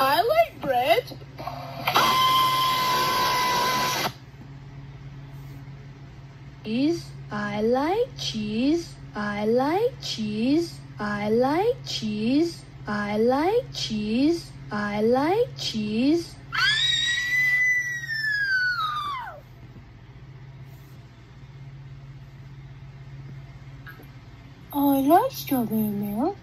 I like bread. Cheese. I like cheese. I like cheese. I like cheese. I like cheese. I like cheese. I like strawberry milk.